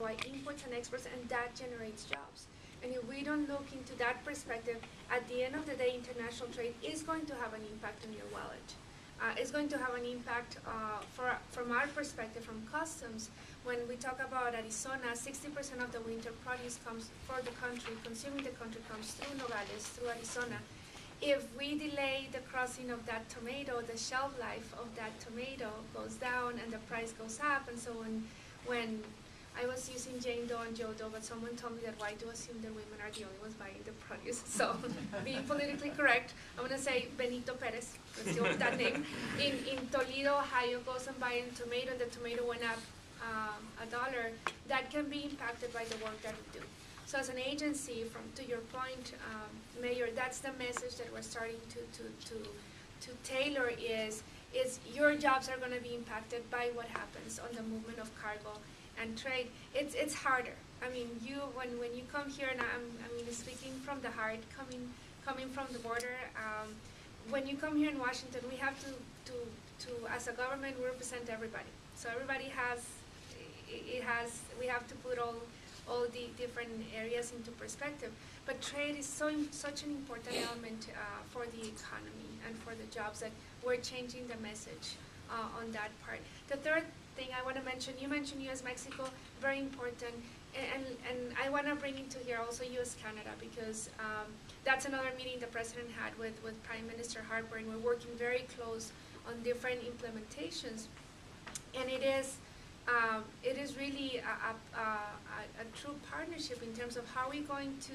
by imports and exports, and that generates jobs. And if we don't look into that perspective, at the end of the day, international trade is going to have an impact on your wallet. Uh, it's going to have an impact uh, for, from our perspective, from customs. When we talk about Arizona, 60% of the winter produce comes for the country, consuming the country comes through Nogales, through Arizona. If we delay the crossing of that tomato, the shelf life of that tomato goes down and the price goes up. And so when, when I was using Jane Doe and Joe Doe, but someone told me that why do assume that women are the only ones buying the produce? So, being politically correct, I'm gonna say Benito Perez, let's go with that name. In, in Toledo, Ohio, goes and buys a tomato, and the tomato went up um, a dollar. That can be impacted by the work that we do. So, as an agency, from to your point, um, Mayor, that's the message that we're starting to to to to tailor is is your jobs are going to be impacted by what happens on the movement of cargo and trade, it's it's harder. I mean, you when when you come here, and I'm I mean speaking from the heart, coming coming from the border. Um, when you come here in Washington, we have to to to as a government, we represent everybody. So everybody has it has we have to put all all the different areas into perspective. But trade is so such an important element uh, for the economy and for the jobs that we're changing the message uh, on that part. The third thing I want to mention, you mentioned U.S.-Mexico, very important, and, and I want to bring into here also U.S.-Canada because um, that's another meeting the President had with, with Prime Minister Harper, and we're working very close on different implementations. And it is, um, it is really a, a, a, a true partnership in terms of how we're going to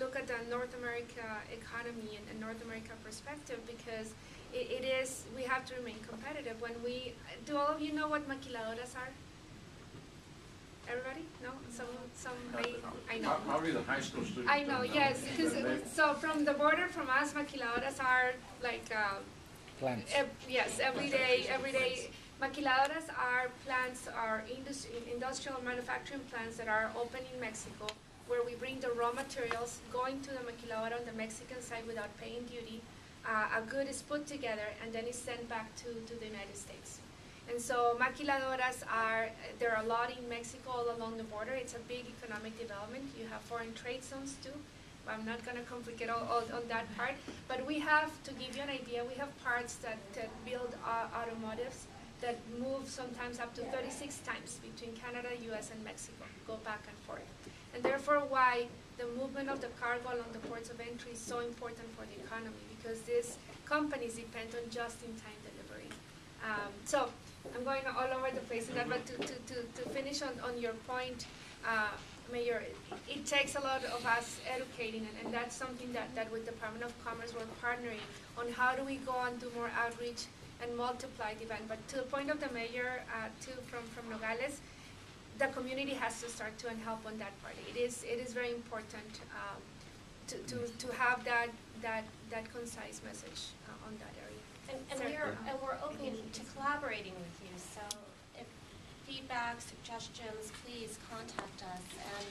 look at the North America economy and, and North America perspective because it, it is, we have to remain competitive. When we, do all of you know what maquiladoras are? Everybody? No? Some, some, I, I know. Probably the high school students. I know, don't yes, because, so from the border from us, maquiladoras are like, uh, Plants. ev- yes, every day, every day. Maquiladoras are plants, are indus- industrial manufacturing plants that are open in Mexico, where we bring the raw materials, going to the maquiladora on the Mexican side without paying duty. Uh, a good is put together and then is sent back to, to the United States. And so maquiladoras are, there are a lot in Mexico all along the border. It's a big economic development. You have foreign trade zones too. I'm not going to complicate all, all on that part, but we have, to give you an idea, we have parts that, that build uh, automotives that move sometimes up to 36 times between Canada, US, and Mexico, go back and forth. And therefore why the movement of the cargo along the ports of entry is so important for the economy because these companies depend on just-in-time delivery. Um, so I'm going all over the place in that, but to, to, to, to finish on, on your point, uh, Mayor, it, it takes a lot of us educating, and, and that's something that, that with Department of Commerce we're partnering on how do we go and do more outreach and multiply the event. But to the point of the mayor, uh, too, from, from Nogales, the community has to start to and help on that part. It is it is very important um, to, to, to have that that that concise message uh, on that area. And, and Sorry. we're, and we're open to collaborating with you, so if feedback, suggestions, please contact us. And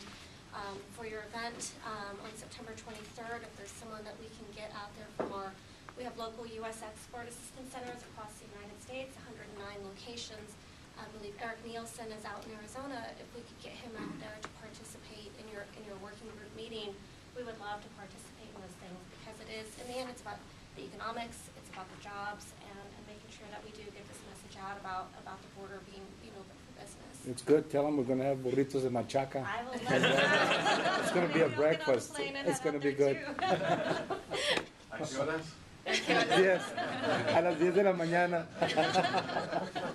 um, for your event um, on September 23rd, if there's someone that we can get out there for, we have local U.S. export assistance centers across the United States, 109 locations. I believe Eric Nielsen is out in Arizona. If we could get him out there to participate in your, in your working group meeting, we would love to participate in those things because it is, in the end, it's about the economics, it's about the jobs, and, and making sure that we do get this message out about, about the border being, being open for business. It's good. Tell them we're gonna have burritos and machaca. I will let you. It's gonna be a Maybe I'll get on the breakfast. It's gonna be good. too. ¿A? Yes, a las 10 de la mañana.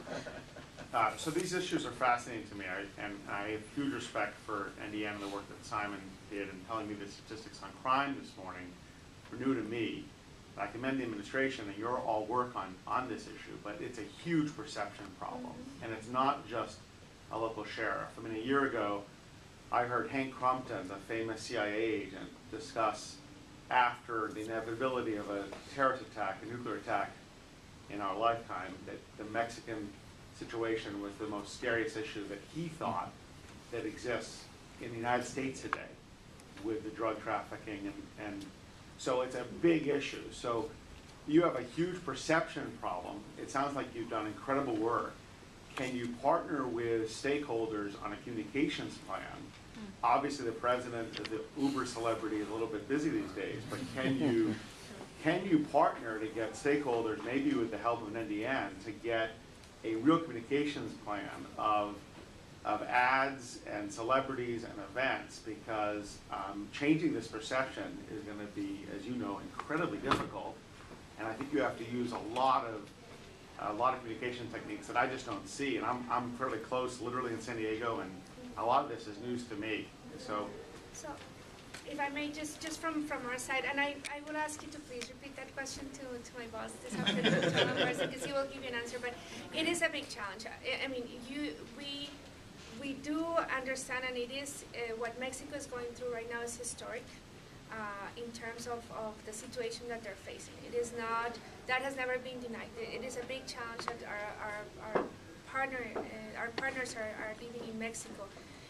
Uh, So these issues are fascinating to me, I- and I have huge respect for NDN and the work that Simon did in telling me the statistics on crime this morning were new to me. I commend the administration and your all work on, on this issue, but it's a huge perception problem. Mm-hmm. And it's not just a local sheriff. I mean, a year ago, I heard Hank Crumpton, the famous CIA agent, discuss after the inevitability of a terrorist attack, a nuclear attack in our lifetime, that the Mexican situation was the most scariest issue that he thought that exists in the United States today with the drug trafficking and, and so it's a big issue. So you have a huge perception problem. It sounds like you've done incredible work. can you partner with stakeholders on a communications plan? Hmm. Obviously, the president, the Uber celebrity, is a little bit busy these days, but can you, can you partner to get stakeholders, maybe with the help of an NDN, to get a real communications plan of, of ads and celebrities and events? Because um, changing this perception is gonna be, as you know, incredibly difficult. And I think you have to use a lot of, a lot of communication techniques that I just don't see. And I'm, I'm fairly close, literally in San Diego, and a lot of this is news to me. So, So, if I may, just, just from, from our side, and I, I will ask you to please repeat that question to, to my boss this afternoon, to because he will give you an answer, but it is a big challenge. I, I mean, you, we, we do understand, and it is, uh, what Mexico is going through right now is historic, uh, in terms of, of the situation that they're facing. It is not, that has never been denied. It is a big challenge that our, our, our partner, uh, our partners are, are living in Mexico.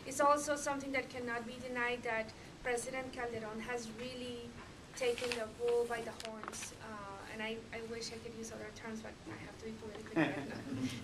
It's also something that cannot be denied that President Calderon has really taken the bull by the horns. Uh, and I, I wish I could use other terms, but I have to be politically correct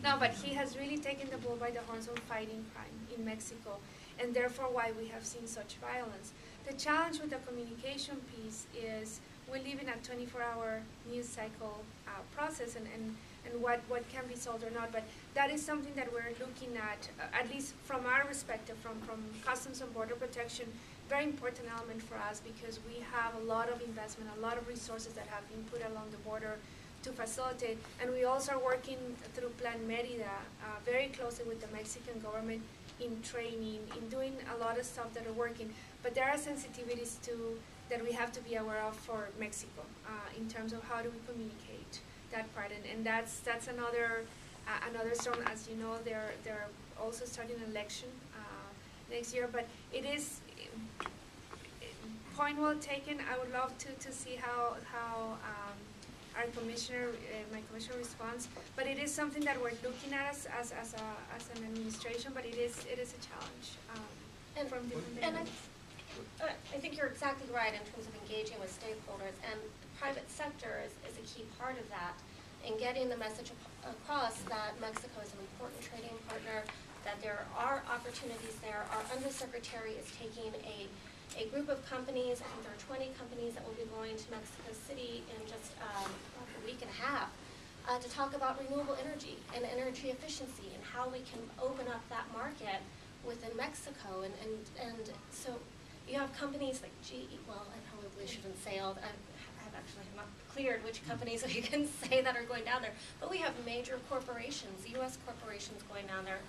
now. No, but he has really taken the bull by the horns on fighting crime in Mexico, and therefore why we have seen such violence. The challenge with the communication piece is we live in a 24-hour news cycle uh, process, and, and, and what, what can be sold or not. But that is something that we're looking at, uh, at least from our perspective, from, from Customs and Border Protection, very important element for us because we have a lot of investment, a lot of resources that have been put along the border to facilitate. And we also are working through Plan Merida uh, very closely with the Mexican government in training, in doing a lot of stuff that are working. But there are sensitivities too that we have to be aware of for Mexico uh, in terms of how do we communicate that part. And, and that's that's another uh, another storm. As you know, they're they're also starting an election uh, next year. But it is point well taken. I would love to, to see how how um, our commissioner, uh, my commissioner responds. But it is something that we're looking at as as, as, a, as an administration. But it is it is a challenge um, And- from different And I, uh, I think you're exactly right in terms of engaging with stakeholders, and the private sector is, is a key part of that in getting the message across that Mexico is an important trading partner, that there are opportunities there. Our undersecretary is taking a, a group of companies, I think there are twenty companies that will be going to Mexico City in just, um, a week and a half, uh, to talk about renewable energy and energy efficiency and how we can open up that market within Mexico. And, and, and so you have companies like GE, well, I probably shouldn't say all, I have actually not cleared which companies we can say that are going down there. But we have major corporations, US corporations going down there,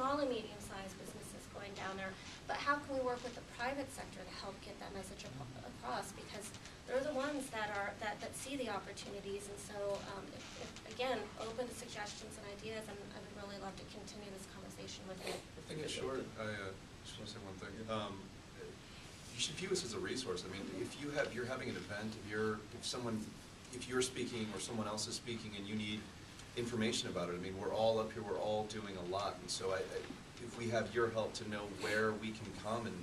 small and medium-sized businesses going down there. But how can we work with the private sector to help get that message across? Because they're the ones that are, that, that see the opportunities. And so, um, if, if, again, open to suggestions and ideas, and I would really love to continue this conversation with you. I think it's short, I uh, just want to say one thing. Um, You should view us as a resource. I mean, if you have, you're having an event, if you're, if someone, if you're speaking or someone else is speaking and you need information about it, I mean, we're all up here, we're all doing a lot. And so I, I- if we have your help to know where we can come and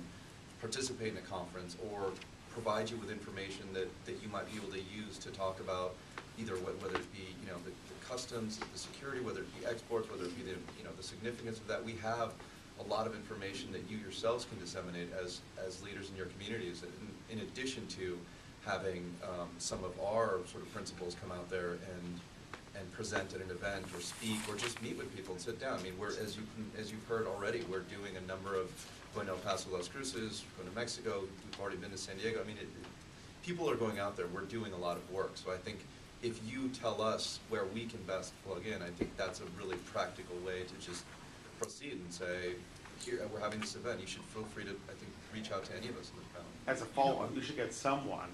participate in a conference or provide you with information that, that you might be able to use to talk about either wh- whether it be, you know, the, the customs, the security, whether it be exports, whether it be the, you know, the significance of that, we have a lot of information that you yourselves can disseminate as, as leaders in your communities, in, in addition to having, um, some of our sort of principals come out there and, and present at an event or speak or just meet with people and sit down. I mean, we're, as you, as you've heard already, we're doing a number of, going to El Paso, Las Cruces, going to Mexico, we've already been to San Diego. I mean, it, people are going out there, we're doing a lot of work. So I think if you tell us where we can best plug in, I think that's a really practical way to just proceed and say, here, we're having this event, you should feel free to, I think, reach out to any of us in the town. as a follow-up, you should get someone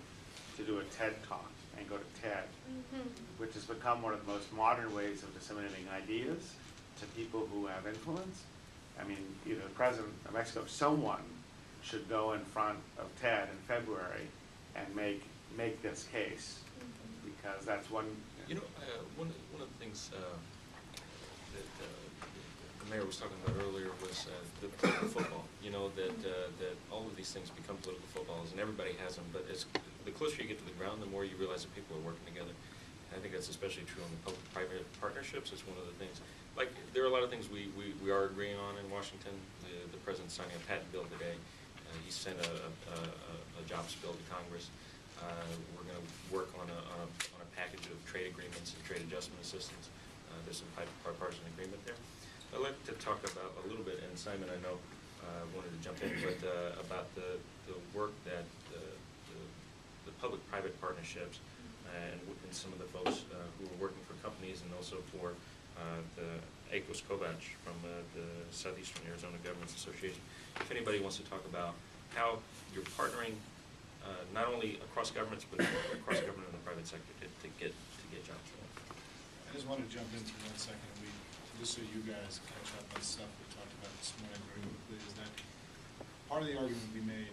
to do a TED Talk and go to TED, Mhm. which has become one of the most modern ways of disseminating ideas to people who have influence. I mean, either the president of Mexico, someone should go in front of TED in February and make, make this case, because that's one. You know, uh, one, of- one of the things, uh, that, uh, the mayor was talking about earlier was, uh, the political football. You know, that, uh, that all of these things become political footballs and everybody has them, but as, the closer you get to the ground, the more you realize that people are working together. I think that's especially true on the public-private partnerships, it's one of the things, like, there are a lot of things we, we, we are agreeing on in Washington. The, the president's signing a patent bill today, uh, he sent a, a, a, a jobs bill to Congress. Uh, we're gonna work on a, on a, on a package of trade agreements and trade adjustment assistance. Uh, there's some bi- bipartisan agreement there. I'd like to talk about a little bit, and Simon, I know, uh, wanted to jump in, but, uh, about the, the work that public-private partnerships and, and some of the folks, uh, who are working for companies and also for, uh, the ACOS Covach from, uh, the Southeastern Arizona Governments Association. If anybody wants to talk about how you're partnering, not only across governments, but across government and the private sector to, to get, to get jobs. I just want to jump in for one second, we, just so you guys catch up on stuff we talked about this morning very quickly, is that part of the argument we made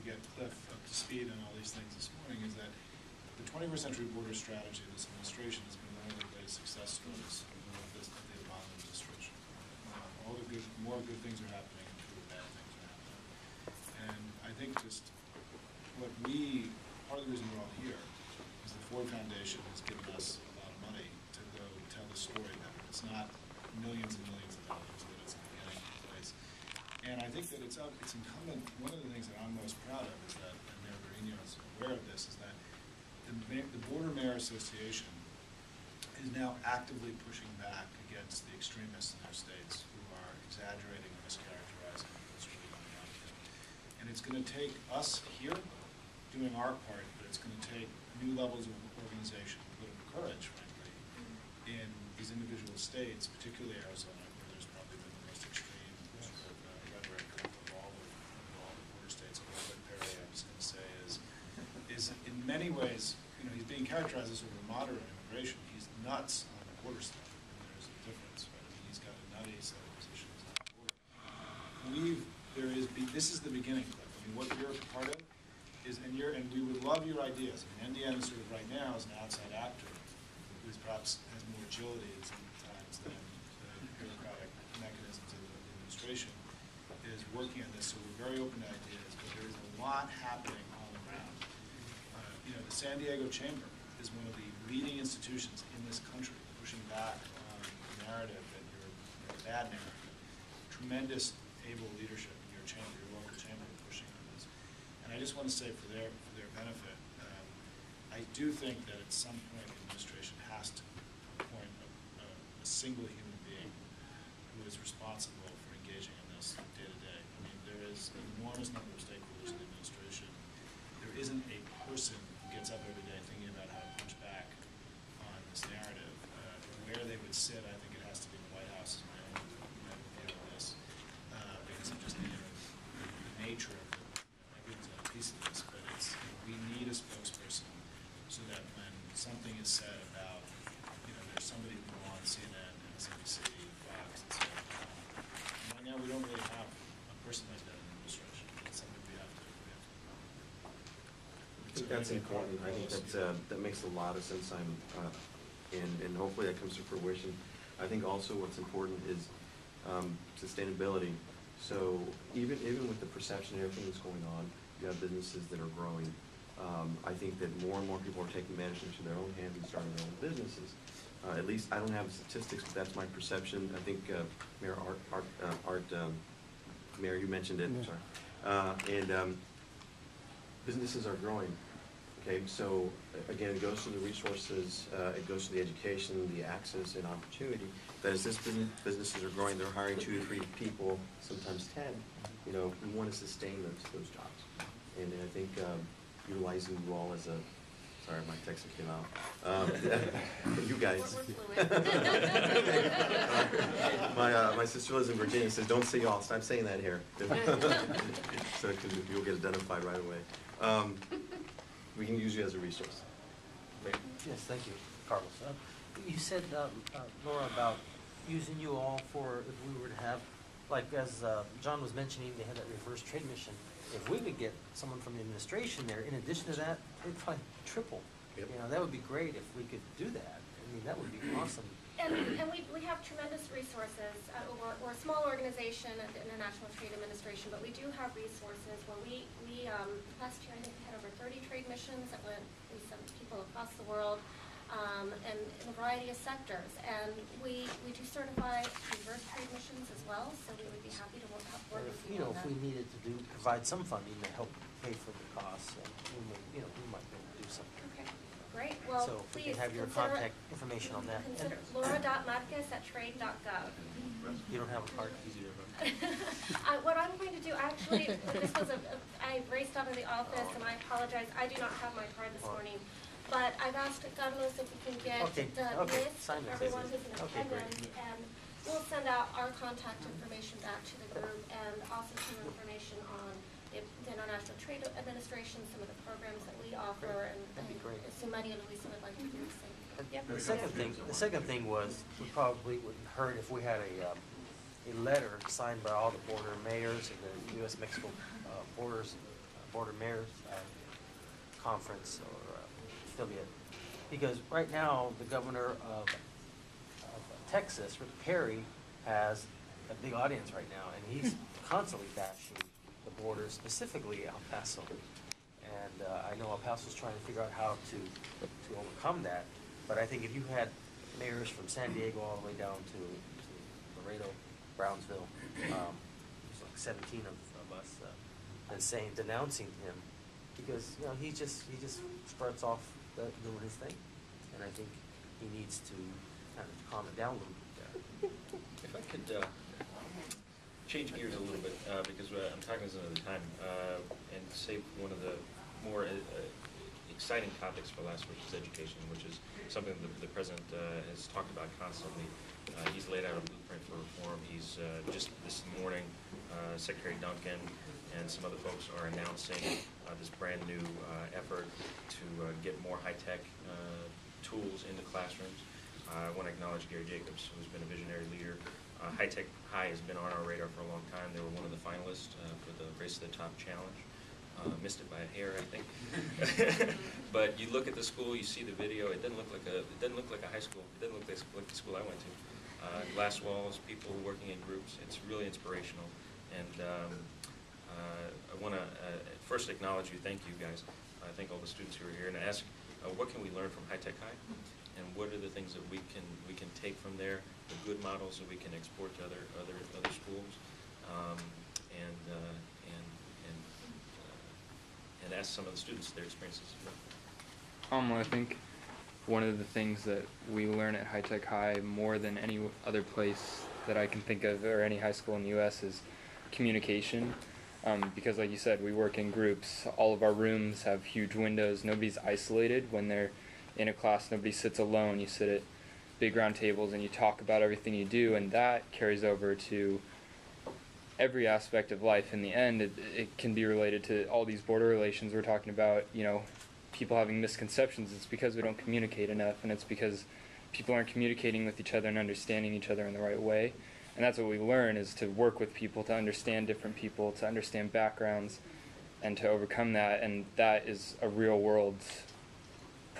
to get Cliff up to speed on all these things this morning is that the twenty-first century border strategy of this administration has been one of the greatest success stories of this, the Obama administration. Uh, All the good, more good things are happening, and fewer bad things are happening. And I think just what we, part of the reason we're all here is the Ford Foundation has given us a lot of money to go tell the story that it's not millions and millions of dollars, that it's getting place. And I think that it's up, it's incumbent, one of the things that I'm most proud of is that, and Mayor Garino is aware of this, is that the, the Border Mayor Association is now actively pushing back against the extremists in their states who are exaggerating and mischaracterizing what's really going on here. And it's gonna take us here doing our part, but it's gonna take new levels of organization, political courage, frankly, mm-hmm. in these individual states, particularly Arizona, where there's probably been the most extreme sort of uh, rhetoric of of all the, of all the border states. What Perry, I was gonna say, is, is in many ways, you know, he's being characterized as sort of a moderate on immigration. He's the and there's a difference, right? I mean, he's got a nutty set of positions on the border. We've, there is, this is the beginning, Cliff. I mean, what you're a part of is, and you're, and we would love your ideas. I mean, Indiana sort of right now is an outside actor who's perhaps has more agility sometimes than the bureaucratic mechanisms of the administration, is working on this, so we're very open to ideas, but there is a lot happening all around. Uh, You know, the San Diego Chamber is one of the leading institutions in this country, pushing back on the narrative that you're, you're bad narrative. Tremendous able leadership in your chamber, your local chamber, pushing on this. And I just want to say for their, for their benefit, um, I do think that at some point the administration has to appoint a, a, a single human being who is responsible for engaging in this day to day. I mean, there is an enormous number of stakeholders in the administration. There isn't a person who gets up every day thinking about how to push back on this narrative. Uh, where they would sit, I think it has to be the White House, is my own, view of this, uh, because of just the, the nature of the, everyone's a piece of this, but it's, we need a spokesperson so that when something is said about, you know, there's somebody who on CNN, MSNBC, Fox, and so on. Right now, we don't really have a person like that in the administration. It's something we have to, we have to. I think that's important. I think that's, uh, that makes a lot of sense, Simon, uh, and, and hopefully that comes to fruition. I think also what's important is, um, sustainability. So even, even with the perception of everything that's going on, you have businesses that are growing. Um, I think that more and more people are taking management into their own hands and starting their own businesses. Uh, at least, I don't have statistics, but that's my perception. I think, uh, Mayor Art, Art, uh, Art, um, Mayor, you mentioned it, Yeah. sorry. Uh, and, um, businesses are growing. Okay, so again, it goes to the resources, uh, it goes to the education, the access and opportunity. That as this business, businesses are growing, they're hiring two to three people, sometimes ten. You know, we want to sustain those, those jobs. And I think um, utilizing you all as a, sorry, my text came out. Um, You guys. We're- we're fluid. My, uh, my sister lives in Virginia, says, don't say y'all, stop saying that here. So, you'll get identified right away. Um, We can use you as a resource. Mayor? Yes, thank you, Carlos. Uh, You said, um, uh, Laura, about using you all for, if we were to have, like, as uh, John was mentioning, they had that reverse trade mission. If we could get someone from the administration there, in addition to that, it'd probably triple. You know, that would be great if we could do that. I mean, that would be awesome. And, and we, we have tremendous resources. Uh, we're, we're a small organization at the International Trade Administration, but we do have resources where we, we, um, last year, I think we had over thirty trade missions that went, we sent people across the world. um, and in a variety of sectors. And we, we do certify reverse trade missions as well, so we would be happy to work, Or work if, with you you know, if we needed to do, provide some funding to help pay for the costs, and we you know, we might be able to do something. Great, well, So if we please have your consider- contact information on that. Consider. You don't have a card? To remember. Uh, what I'm going to do, actually, this was a, a- I raced out of the office and I apologize, I do not have my card this morning. But I've asked Carlos if we can get Okay, the okay, list sign of it. everyone who's in Okay, great. attendance. And we'll send out our contact information back to the group and also some information on the International Trade Administration, some of the programs that we offer and. That'd be and great. Luisa would like to do the same. Yep. The second thing, the second thing was, we probably wouldn't hurt if we had a, um, a letter signed by all the border mayors and the US Mexico, uh, borders, uh, border mayors, uh, conference or uh, affiliate. Because right now, the governor of, of Texas, Rick Perry, has a big audience right now, and he's constantly bashing border, specifically El Paso. And uh, I know El Paso's trying to figure out how to, to overcome that. But I think if you had mayors from San Diego all the way down to, to Laredo, Brownsville, um, there's like seventeen of, of us, uh, and saying, denouncing him, because, you know, he just, he just starts off the- doing his thing. And I think he needs to kind of calm it down a little bit there. If I could uh, change gears a little bit, uh, because I'm cognizant of the time, uh, and save one of the more uh, uh, exciting topics for last, which is education, which is something that the President has talked about constantly. He's laid out a blueprint for reform. He's, just this morning, Secretary Duncan and some other folks are announcing this brand-new uh, effort to get more high-tech tools into classrooms. I want to acknowledge Gary Jacobs, who's been a visionary leader. Uh, High Tech High has been on our radar for a long time. They were one of the finalists uh, for the Race to the Top Challenge. Uh, Missed it by a hair, I think. But you look at the school, you see the video, it doesn't look like a, it doesn't look like a high school. It doesn't look like the school I went to. Uh, Glass walls, people working in groups. It's really inspirational. And um, uh, I want to first acknowledge you, thank you guys. I thank all the students who are here and ask, uh, what can we learn from High Tech High? And what are the things that we can, we can take from there, the good models that we can export to other, other, other schools? Um, And, uh, and, and, uh, and ask some of the students their experiences. Um, I think one of the things that we learn at High Tech High more than any other place that I can think of or any high school in the U.S. is communication. Um, because, like you said, we work in groups. All of our rooms have huge windows. Nobody's isolated when they're in a class. Nobody sits alone. You sit at big round tables and you talk about everything you do, and that carries over to every aspect of life in the end it, it can be related to all these border relations we're talking about you know people having misconceptions it's because we don't communicate enough and it's because people aren't communicating with each other and understanding each other in the right way and that's what we learn is to work with people to understand different people to understand backgrounds and to overcome that and that is a real world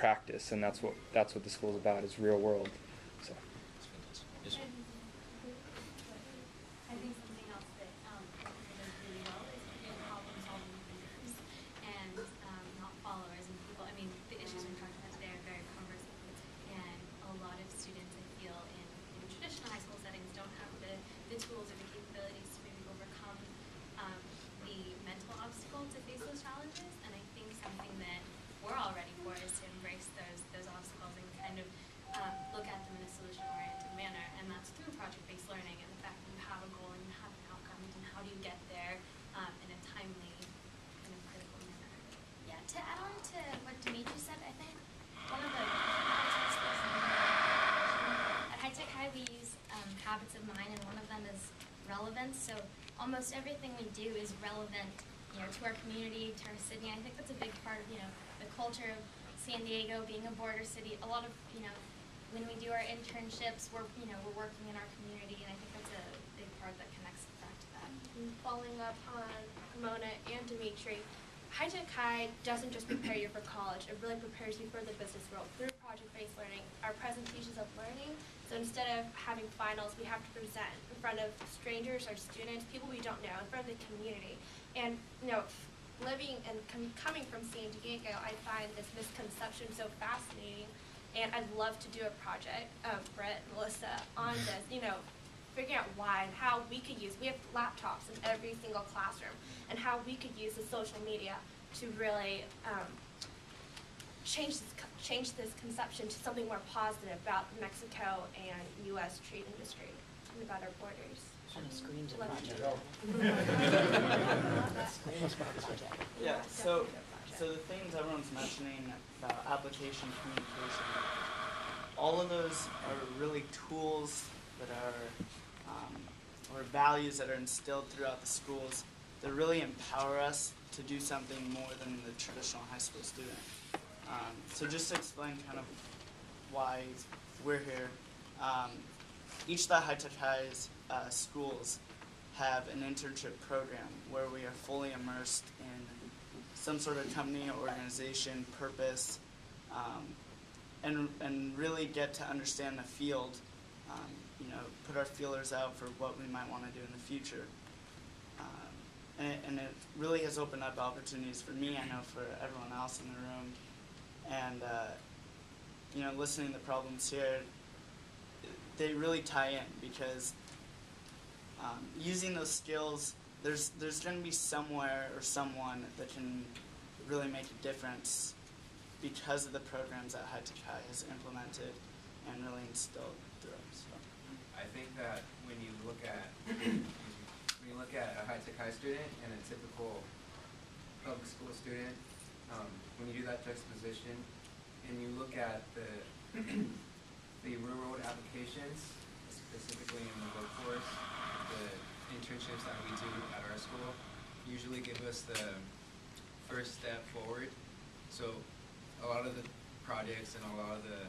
practice and that's what that's what the school's about is real world so It's fantastic. Yes, sir. I think something else that um, Mexico does really well is in problem-solving leaders and um, not followers and people. I mean, the issues we're talking about today are very cumbersome, and a lot of students, I feel, in, in traditional high school settings don't have the, the tools or the capabilities to maybe overcome um, the mental obstacle to face those challenges. And I think something that we're all ready for is to embrace those those obstacles and kind of um, look at them in a solution-oriented manner, and that's through project-based learning and the fact that you have a goal and you have an outcome, and how do you get there um, in a timely, kind of critical manner. Yeah, to add on Dimitri said, I think one of the at High Tech High we use um, habits of mind, and one of them is relevance. So almost everything we do is relevant, you know, to our community, to our city. And I think that's a big part of you know the culture of San Diego being a border city. A lot of you know when we do our internships, we're you know we're working in our community, and I think that's a big part that connects back to that. And Following up on Mona and Dimitri, High Tech High doesn't just prepare you for college, it really prepares you for the business world through project-based learning, our presentations of learning. So instead of having finals, we have to present in front of strangers or students, people we don't know, in front of the community. And, you know, living and com- coming from San Diego, I find this misconception so fascinating And I'd love to do a project, um, Brett, Melissa, on this, you know, figuring out why and how we could use, we have laptops in every single classroom, and how we could use the social media to really, um, change this, change this conception to something more positive about Mexico and U.S. trade industry and about our borders. On a screen's a to project. do that. Screen's a project. Yeah, Yeah, so, definitely a project. so the things everyone's mentioning about application communication, all of those are really tools that are, um, or values that are instilled throughout the schools that really empower us to do something more than the traditional high school student. Um, so just to explain kind of why we're here, um, each of the high tech highs uh, schools have an internship program where we are fully immersed in some sort of company, organization, purpose, um, and and really get to understand the field. You know, put our feelers out for what we might want to do in the future. Um, and, it, and it really has opened up opportunities for me. I know for everyone else in the room, and uh, you know, listening to the problems here, they really tie in because um, using those skills, there's there's going to be somewhere or someone that can really make a difference because of the programs that High Tech High has implemented and really instilled through us. So. I think that when you look at when you look at a high tech high student and a typical public school student, um, when you do that juxtaposition and you look at the the real world applications, specifically in the workforce, the internships that we do at our school usually give us the first step forward. So a lot of the projects and a lot of the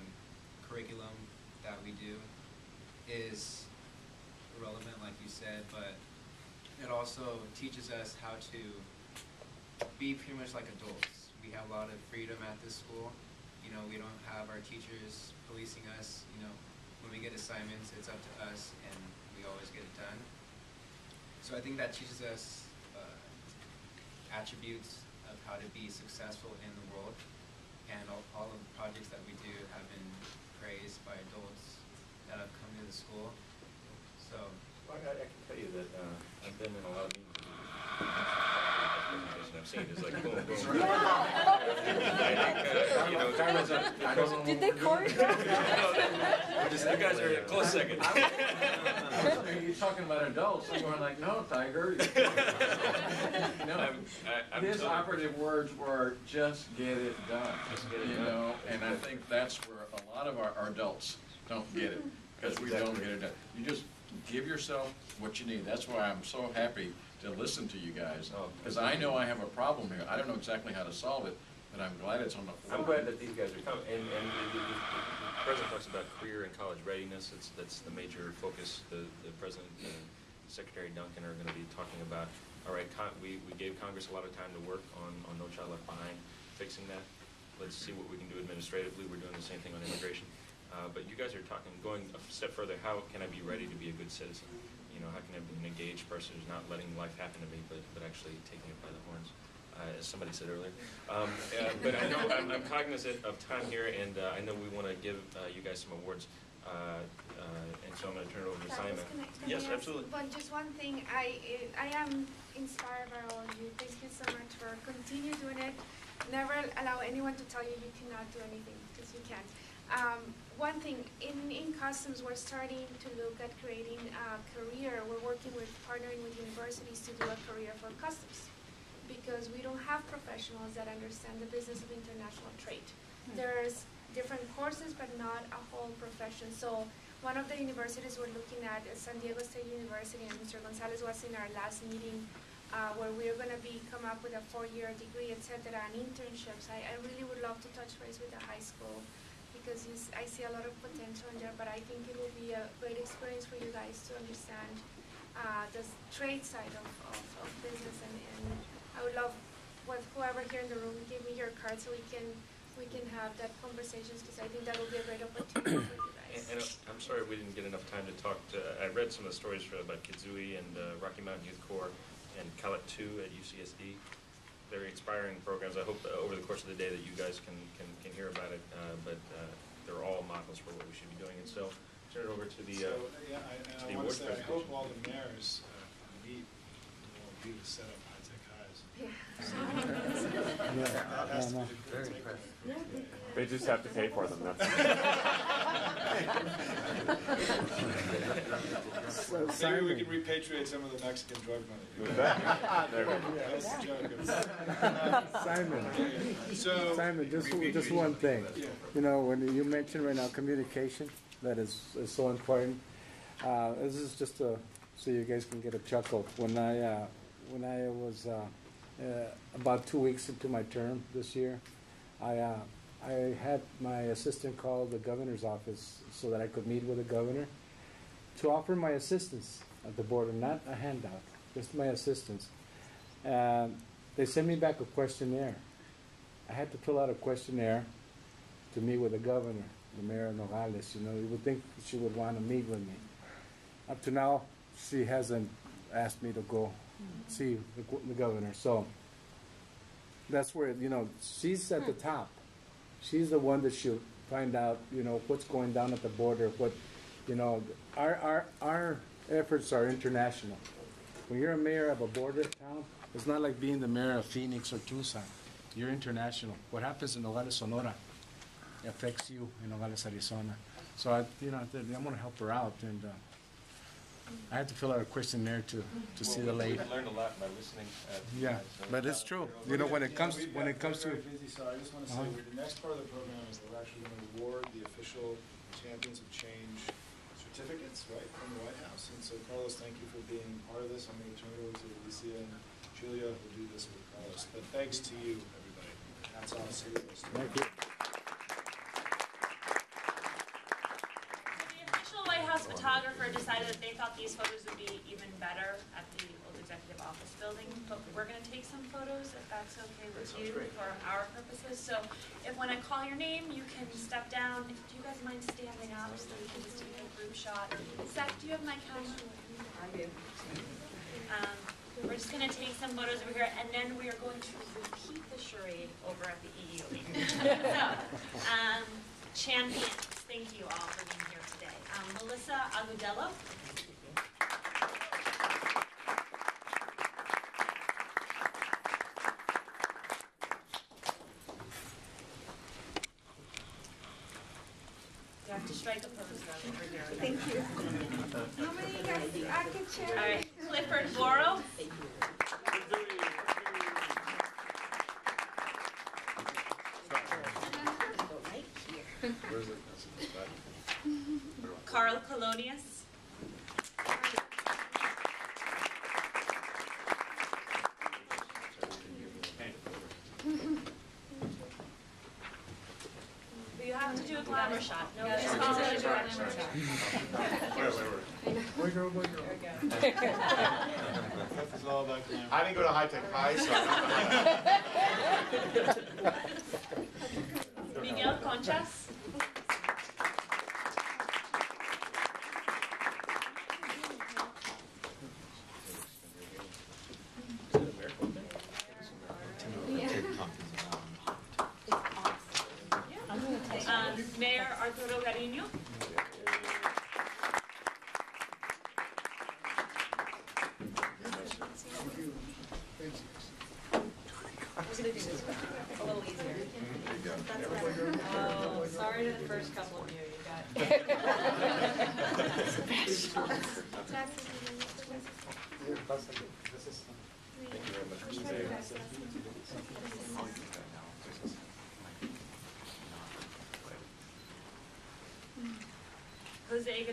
curriculum that we do is relevant, like you said, but it also teaches us how to be pretty much like adults. We have a lot of freedom at this school. You know, we don't have our teachers policing us. You know, when we get assignments, it's up to us, and we always get it done. So I think that teaches us uh, attributes of how to be successful in the world. And all, all of the projects that we do have been praised by adults that have come to the school. So, Well, I, I can tell you that, uh, I've been in a lot of meetings. And I've seen it, it's like boom, boom. Yeah. I think, uh, you know, Time's up. I don't Did they we're choreograph You guys are a close second. You're talking about adults, I'm going like, no, Tiger. No. I'm- I- I'm His totally- operative words were, just get it done. Just get it You done. know, and I think that's where a lot of our, our adults don't get it, because we don't get it done. You just give yourself what you need. That's why I'm so happy to listen to you guys, Oh. because I know I have a problem here. I don't know exactly how to solve it, but I'm glad it's on the floor. I'm glad that these guys are coming, and, and the, the, the president talks about career and college readiness, it's, that's the major focus. The, the president and Secretary Duncan are gonna be talking about, all right, we, we gave Congress a lot of time to work on, on No Child Left Behind, fixing that. Let's see what we can do administratively, we're doing the same thing on immigration. Uh, but you guys are talking, going a step further, how can I be ready to be a good citizen? You know, how can I be an engaged person who's not letting life happen to me, but, but actually taking it by the horns? uh, as somebody said earlier. Um, uh, but I know, I'm, I'm cognizant of time here, and uh, I know we want to give uh, you guys some awards. Uh, uh, and so I'm going to turn it over to Travis, Simon. can Yes, ask absolutely. One, just one thing, I, I am inspired by all of you, thank you so much for continue doing it. Never allow anyone to tell you you cannot do anything, because you can. Um, one thing, in, in customs, we're starting to look at creating a career, we're working with, partnering with universities to do a career for customs. Because we don't have professionals that understand the business of international trade. There's different courses, but not a whole profession. So one of the universities we're looking at is San Diego State University, and Mr. Gonzalez was in our last meeting, uh, where we're gonna be, come up with a four-year degree, et cetera, and internships. I, I really would love to touch base with the high school, because I see a lot of potential in there, but I think it will be a great experience for you guys to understand, uh, the trade side of, of, of business, and, and I would love, with whoever here in the room, give me your card so we can, we can have that conversations, because I think that will be a great opportunity for you guys. and I'm sorry we didn't get enough time to talk to, I read some of the stories about Kizui and uh, Rocky Mountain Youth Corps and Calit2 at UCSD. Very inspiring programs. I hope over the course of the day that you guys can, can, can hear about it, uh, but uh, they're all models for what we should be doing. And so, turn it over to the, So, uh, yeah, I, to the I want to say, I hope all the mayors uh, meet, will be to set up high-tech highs. Yeah, That has to no, Very takeaway. impressive. They just have to pay for them, that's. So, Maybe we can repatriate some of the Mexican drug money. There we go. That was joke. Simon, So. Simon, just, just one thing. Yeah. You know, when you mentioned right now communication, that is, is so important. Uh, this is just to, so you guys can get a chuckle. When I, uh, when I was, uh, uh, about two weeks into my term this year, I, uh, I had my assistant call the governor's office so that I could meet with the governor to offer my assistance at the border, not a handout, just my assistance. Um, they sent me back a questionnaire. I had to fill out a questionnaire to meet with the governor, the mayor of Nogales. You know, you would think she would want to meet with me. Up to now, she hasn't asked me to go see the, the governor. So that's where you know she's at the top. She's the one that should find out, you know, what's going down at the border. What, you know, our our our efforts are international. When you're a mayor of a border town, it's not like being the mayor of Phoenix or Tucson. You're international. What happens in Nogales, Sonora, affects you in Nogales, Arizona. So I, you know, I'm gonna help her out, and uh, I had to fill out a questionnaire to to see the lady. We've learned a lot by listening. uh, to you Yeah, guys, so- but it's true. You know, when it comes We've when got- it comes we're to very busy, so I just want to say, Uh-huh. we- the next part of the program is we're actually going to award the official Champions of Change certificates, right, from the White House. And so Carlos, thank you for being part of this. I'm going to turn it over to Alicia and Julia who'll do this with Carlos. But thanks to you, everybody. Hats off to you. Thank you. The official White House photographer decided that they thought these photos would be even better at the old executive office building, but we're gonna take some photos if that's okay with you for our purposes. So if when I call your name, you can step down, do you guys mind standing up so we can just take a group shot? Seth, do you have my camera? I do. Um, we're just gonna take some photos over here, and then we are going to repeat the charade over at the EEOB. So, um, champions, thank you all for being here today. Agudelo. You have to strike a pose though over here. Thank you. How many you guys, I can share? All right, Clifford Boro. Where's it? That's in the back. Carl Colonius. You have to do a glamour shot. No. Wait, wait. Girl, boy, girl. This is all about glamour. I didn't go to high-tech high, so I don't know. Miguel Conchas. Um, Mayor Arturo Garino. I'm gonna do this a little easier. Oh, sorry to the first couple of you, you got. Thank you very much.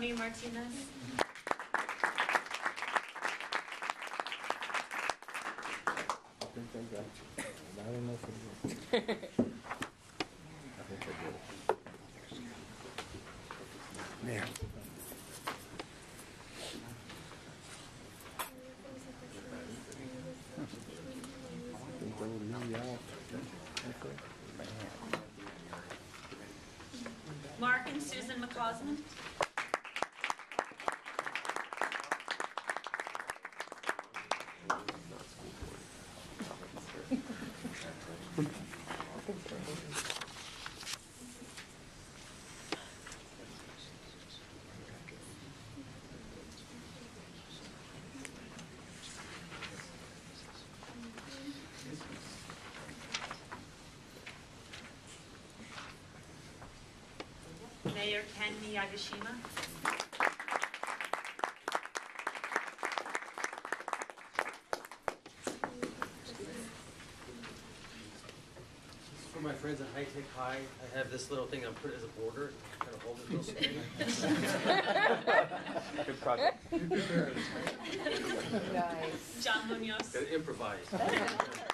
leave you out. Okay. Mark and Susan McCausland. Mayor Ken Miyagishima. For my friends at High Tech High, I have this little thing I put as a border, kind of hold it real straight. Good project. nice. John Munoz. Gotta improvise.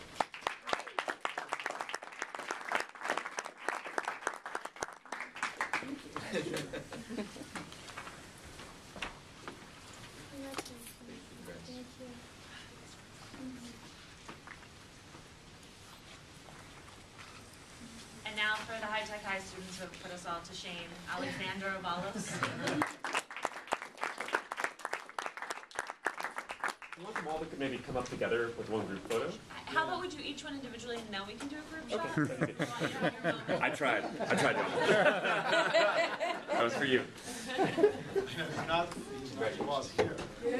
And now for the high tech high students who have put us all to shame, Alexandra Avalos. I want them all to maybe come up together with one group photo. How about we do each one individually and then we can do a group shot? Okay. You want- you have your moment. I tried. I tried. John. that was for you. Not, he's not the boss here. We're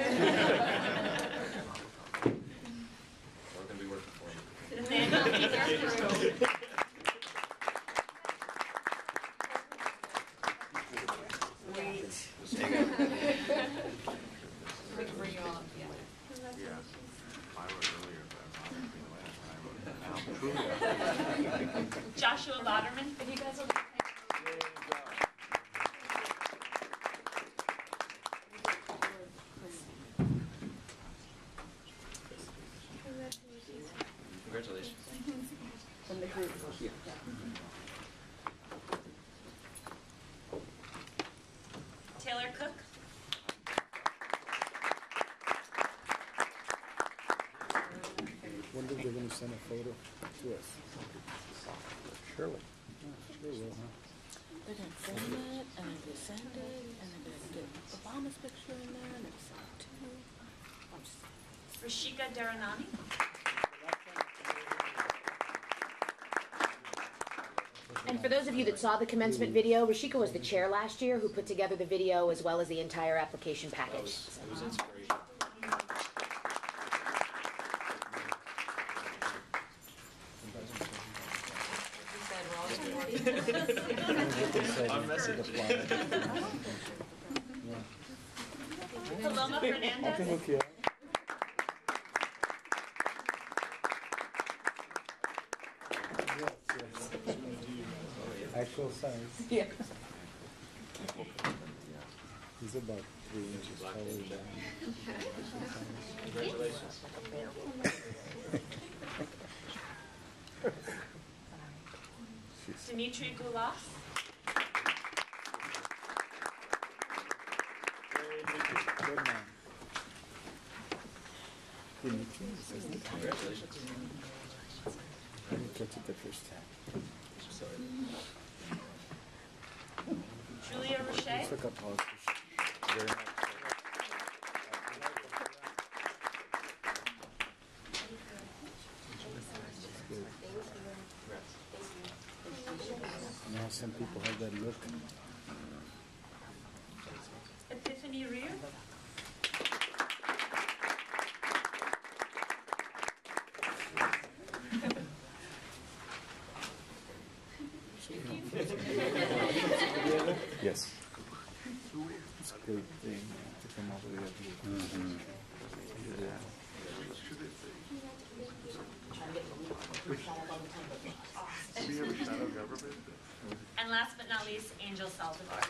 gonna be working for you. Wait. We can bring you all up, yeah. Yeah. I wrote earlier, but I'm not being now. Joshua Lauderman. If you guys will. Congratulations. Taylor Cook. When are they gonna send a photo to us? Surely. Sure will, huh? They're gonna frame it, and they're gonna send it, and they're gonna get Obama's picture in there, and it's sent to. I'm just- Rashika Daranani. And for those of you that saw the commencement video, Rashika was the chair last year who put together the video as well as the entire application That package. was, it was inspirational. Unmessaged. Paloma I can Fernandez. hook you up. Yes, yes. Actual size. Yeah. He's about three inches taller than. Congratulations. Dimitri Goulas. Good man. Didn't you choose, isn't it? Congratulations. I didn't catch it the first time. Sorry. Julia Roche. Let's look up policy. Very much. Now some people have that look. Epiphany Rear. Yes. It's a great thing to come all the way up here. Yeah. And last but not least, Angel Saldivar.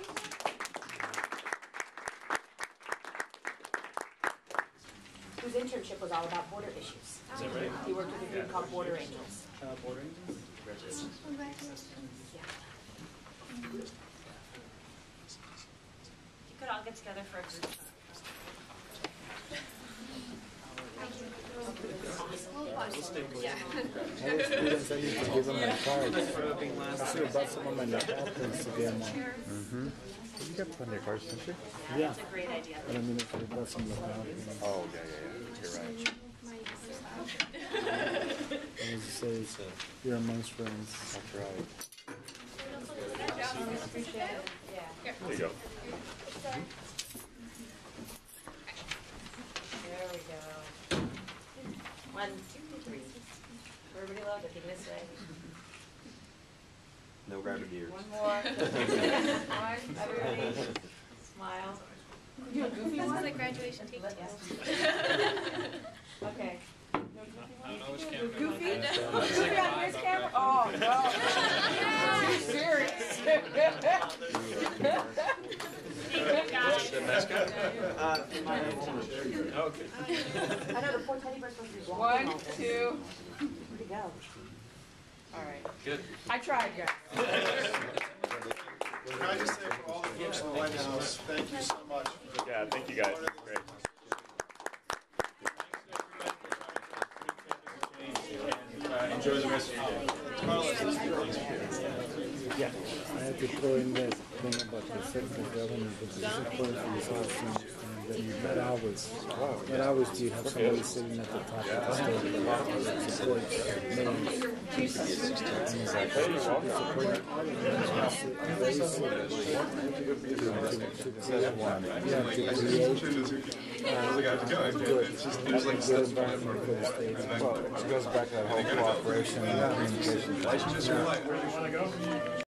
Whose internship was all about border issues. Is that right? He worked with a group called Border Angels. Uh, Border Angels? Congratulations. You could all get together for a group shot. All the to of to. Mm-hmm. You got plenty of cards, don't you? Yeah. That's a great idea. I mean, if some pens. Oh, yeah, yeah, yeah, you're right. I was say, you're amongst friends. That's right. There you go. we go. One, two, three. Everybody loud, looking this way. No rabbit ears. One more. One, everybody, smile. You a goofy This one? is like graduation tape. Okay. I don't know which camera. Goofy? Goofy on this camera? Oh, no. Too serious. The mascot? Uh, Okay. I know the poor teddy bear's supposed to be One, walking all day. two. Where'd he go? All right. Good. I tried, guys. Can I just say for all the folks in the White House, thank you so much. Yeah, thank you guys. Great. Uh, Enjoy the rest of your day. Carlos, Yeah, I had to throw in that thing about the federal government, but it's important for you to understand that not always, not always do you have somebody sitting at the top of the stage that supports millions. Yeah, state. It goes back to that whole cooperation and communication. Yeah.